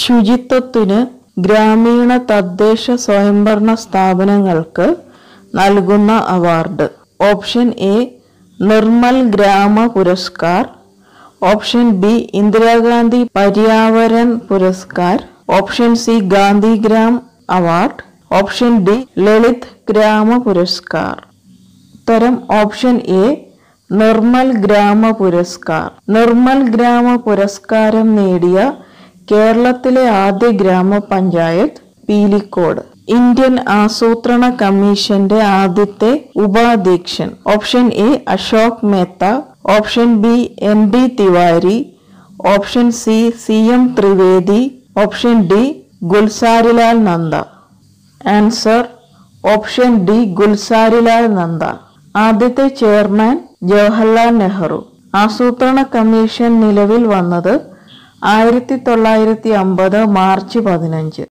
ശുചിത്വത്തിന് ഗ്രാമീണ തദ്ദേശ സ്വയംഭരണ സ്ഥാപനങ്ങൾക്ക് നൽകുന്ന award. Option A Nirmal Gram Puraskar. Option B Indira Gandhi Paryavaran Puraskar. Option C Gandhigram award. Option D Lalit Gram Puraskar. ഉത്തരം option A Nirmal Gram Puraskar. Nirmal ഗ്രാമ പുരസ്കാരം നേടിയ കേരളത്തിലെ ആദ്യ ഗ്രാമപഞ്ചായത്ത് പീലിക്കോട്. ഇന്ത്യൻ ആസൂത്രണ കമ്മീഷന്റെ ആദ്യത്തെ ഉപാധ്യക്ഷൻ option A Ashok Mehta option B N D Tiwari option C C M Trivedi option D Gulzarilal Nanda. Answer option D Gulzarilal Nanda. ആദ്യത്തെ ചെയർമാൻ ജവഹർലാൽ നെഹ്റു. ആസൂത്രണ കമ്മീഷൻ നിലവിൽ വന്നത് ആയിരത്തി തൊള്ളായിരത്തി അമ്പത് മാർച്ച് പതിനഞ്ച്.